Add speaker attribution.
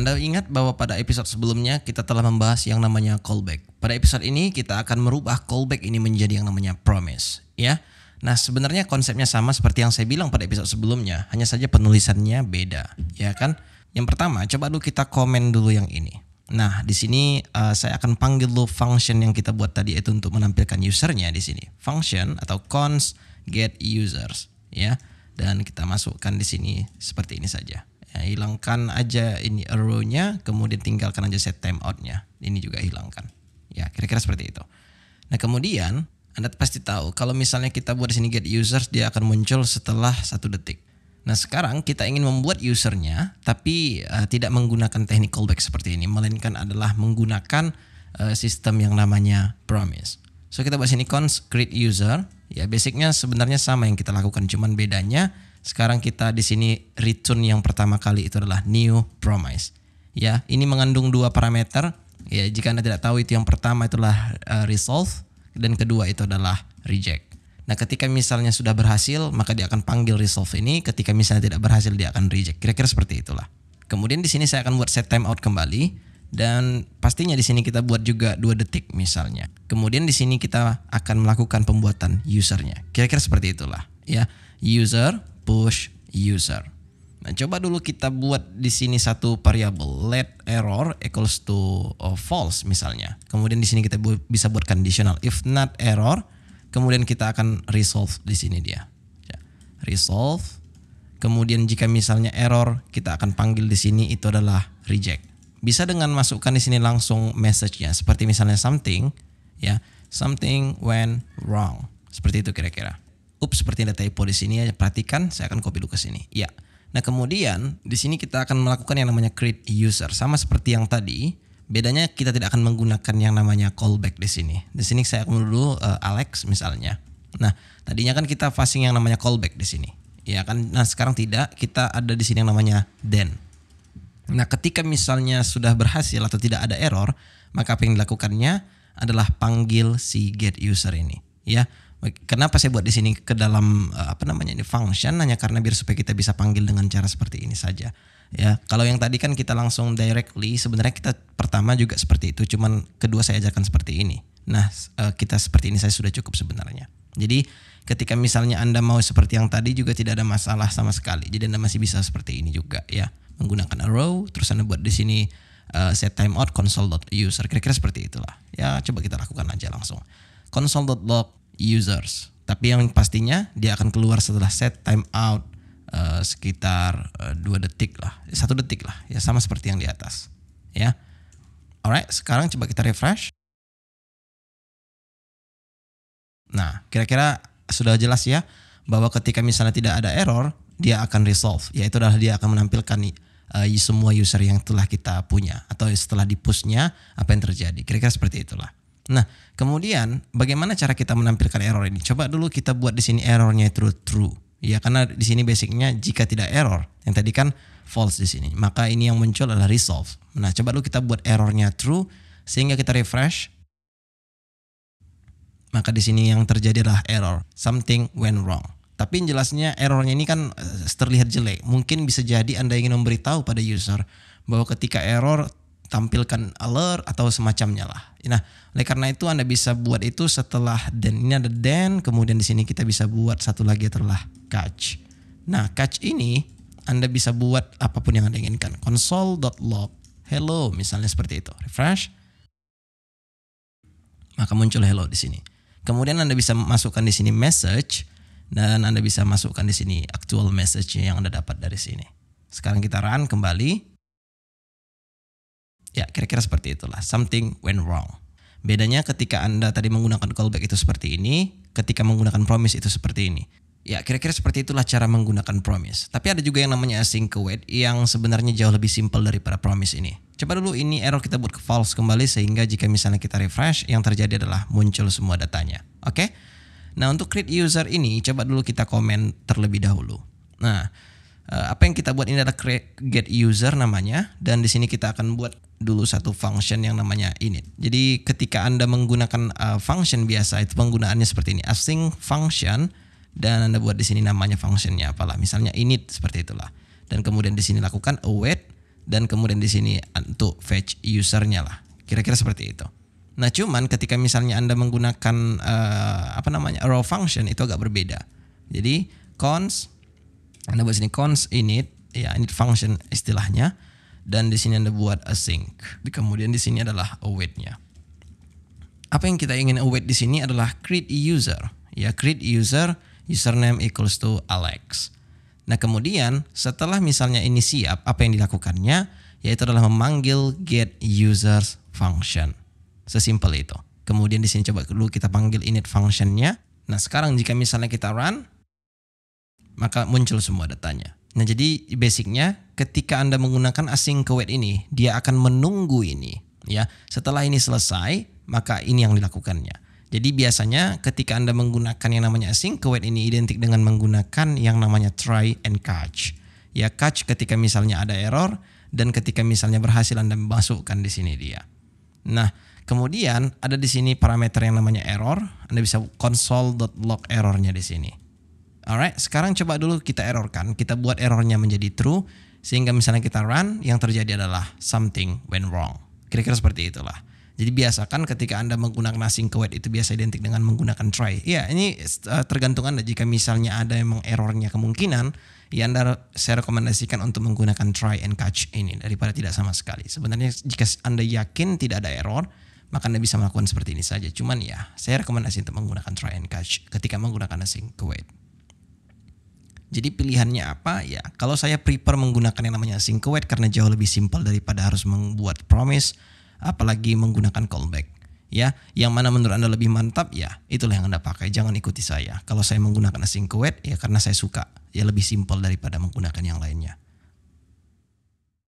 Speaker 1: Anda ingat bahwa pada episode sebelumnya kita telah membahas yang namanya callback. Pada episode ini kita akan merubah callback ini menjadi yang namanya promise, ya. Nah, sebenarnya konsepnya sama seperti yang saya bilang pada episode sebelumnya, hanya saja penulisannya beda, ya kan? Yang pertama, coba dulu kita komen dulu yang ini. Nah, di sini uh, saya akan panggil dulu function yang kita buat tadi itu untuk menampilkan usernya di sini. Function atau cons get users, ya. Dan kita masukkan di sini seperti ini saja ya, hilangkan aja ini arrow-nya kemudian tinggalkan aja set timeout-nya ini juga hilangkan. Ya kira-kira seperti itu. Nah kemudian anda pasti tahu kalau misalnya kita buat di sini get users dia akan muncul setelah satu detik. Nah sekarang kita ingin membuat usernya tapi uh, tidak menggunakan teknik callback seperti ini melainkan adalah menggunakan uh, sistem yang namanya promise. So kita buat sini cons create user. Ya basicnya sebenarnya sama yang kita lakukan cuman bedanya sekarang kita di sini return yang pertama kali itu adalah new promise. Ya, ini mengandung dua parameter. Ya, jika Anda tidak tahu itu yang pertama itulah uh, resolve dan kedua itu adalah reject. Nah, ketika misalnya sudah berhasil, maka dia akan panggil resolve ini. Ketika misalnya tidak berhasil, dia akan reject. Kira-kira seperti itulah. Kemudian di sini saya akan buat set timeout kembali dan pastinya di sini kita buat juga dua detik misalnya. Kemudian di sini kita akan melakukan pembuatan usernya. Kira-kira seperti itulah, ya. User push user. Nah, coba dulu kita buat di sini satu variabel let error equals to uh, false misalnya. Kemudian di sini kita bu bisa buat conditional if not error, kemudian kita akan resolve di sini dia. Ya. Resolve. Kemudian jika misalnya error, kita akan panggil di sini itu adalah reject. Bisa dengan masukkan di sini langsung message-nya seperti misalnya something ya, something went wrong. Seperti itu kira-kira ups seperti ada typo di sini ya perhatikan saya akan copy dulu ke sini. Ya. Nah kemudian di sini kita akan melakukan yang namanya create user. Sama seperti yang tadi bedanya kita tidak akan menggunakan yang namanya callback di sini. Di sini saya akan dulu uh, Alex misalnya. Nah tadinya kan kita passing yang namanya callback di sini. Ya kan? Nah sekarang tidak kita ada di sini yang namanya then nah ketika misalnya sudah berhasil atau tidak ada error maka apa yang dilakukannya adalah panggil si get user ini. Ya Kenapa saya buat di sini ke dalam eh, apa namanya ini function hanya karena biar supaya kita bisa panggil dengan cara seperti ini saja. Ya, kalau yang tadi kan kita langsung directly sebenarnya kita pertama juga seperti itu, cuman kedua saya ajarkan seperti ini. Nah, eh, kita seperti ini saya sudah cukup sebenarnya. Jadi ketika misalnya Anda mau seperti yang tadi juga tidak ada masalah sama sekali. Jadi Anda masih bisa seperti ini juga ya, menggunakan arrow terus Anda buat di sini uh, set timeout console.user kira-kira seperti itulah. Ya, coba kita lakukan aja langsung. console.log users. Tapi yang pastinya dia akan keluar setelah set timeout uh, sekitar uh, dua detik lah, satu detik lah, ya sama seperti yang di atas, ya. Alright, sekarang coba kita refresh. Nah, kira-kira sudah jelas ya bahwa ketika misalnya tidak ada error, dia akan resolve, yaitu adalah dia akan menampilkan uh, semua user yang telah kita punya atau setelah di pushnya apa yang terjadi. Kira-kira seperti itulah. Nah, kemudian bagaimana cara kita menampilkan error ini? Coba dulu kita buat di sini errornya true true. Ya, karena di sini basicnya jika tidak error, yang tadi kan false di sini. Maka ini yang muncul adalah resolve. Nah, coba dulu kita buat errornya true sehingga kita refresh. Maka di sini yang terjadi adalah error. Something went wrong. Tapi jelasnya errornya ini kan eh, terlihat jelek. Mungkin bisa jadi Anda ingin memberitahu pada user bahwa ketika error tampilkan alert atau semacamnya lah. Nah, oleh karena itu Anda bisa buat itu setelah then ini ada then, kemudian di sini kita bisa buat satu lagi adalah catch. Nah, catch ini Anda bisa buat apa pun yang Anda inginkan. console.log hello misalnya seperti itu. Refresh. Maka muncul hello di sini. Kemudian Anda bisa masukkan di sini message dan Anda bisa masukkan di sini actual message yang Anda dapat dari sini. Sekarang kita run kembali. Ya, kira-kira seperti itulah. Something went wrong. Bedanya ketika Anda tadi menggunakan callback itu seperti ini, ketika menggunakan promise itu seperti ini. Ya, kira-kira seperti itulah cara menggunakan promise. Tapi ada juga yang namanya async await yang sebenarnya jauh lebih simpel daripada promise ini. Coba dulu ini error kita buat ke false kembali sehingga jika misalnya kita refresh yang terjadi adalah muncul semua datanya. Oke? Okay? Nah, untuk create user ini coba dulu kita komen terlebih dahulu. Nah, apa yang kita buat ini adalah create get user namanya dan di sini kita akan buat dulu satu function yang namanya init. Jadi ketika Anda menggunakan uh, function biasa itu penggunaannya seperti ini, async function dan Anda buat di sini namanya functionnya apalah, misalnya init seperti itulah. Dan kemudian di sini lakukan await dan kemudian di sini untuk fetch usernya lah. Kira-kira seperti itu. Nah, cuman ketika misalnya Anda menggunakan uh, apa namanya raw function itu agak berbeda. Jadi cons Anda buat sini cons init ya init function istilahnya dan di sini Anda buat async. Kemudian di sini adalah await-nya. Apa yang kita ingin await di sini adalah create user. Ya, create user username equals to Alex. Nah, kemudian setelah misalnya ini siap, apa yang dilakukannya yaitu adalah memanggil get users function. Sesimpel itu. Kemudian di sini coba dulu kita panggil init functionnya. Nah sekarang jika misalnya kita run, maka muncul semua datanya. Nah jadi basicnya ketika Anda menggunakan async await ini, dia akan menunggu ini. ya. Setelah ini selesai, maka ini yang dilakukannya. Jadi biasanya ketika Anda menggunakan yang namanya async await ini identik dengan menggunakan yang namanya try and catch. Ya catch ketika misalnya ada error dan ketika misalnya berhasil Anda masukkan di sini dia. Nah, Kemudian ada di sini parameter yang namanya error. Anda bisa console.log errornya di sini. Alright, sekarang coba dulu kita errorkan. Kita buat errornya menjadi true sehingga misalnya kita run yang terjadi adalah something went wrong. Kira-kira seperti itulah. Jadi biasakan ketika Anda menggunakan async await itu biasa identik dengan menggunakan try. Ya, ini uh, tergantung Anda jika misalnya ada emang errornya kemungkinan, ya Anda saya rekomendasikan untuk menggunakan try and catch ini daripada tidak sama sekali. Sebenarnya jika Anda yakin tidak ada error, maka Anda bisa melakukan seperti ini saja. Cuman ya, saya rekomendasi untuk menggunakan try and catch ketika menggunakan async await. Jadi pilihannya apa? Ya, kalau saya prefer menggunakan yang namanya async await karena jauh lebih simpel daripada harus membuat promise, apalagi menggunakan callback. Ya, yang mana menurut Anda lebih mantap? Ya, itulah yang Anda pakai. Jangan ikuti saya. Kalau saya menggunakan async await ya karena saya suka. Ya lebih simpel daripada menggunakan yang lainnya.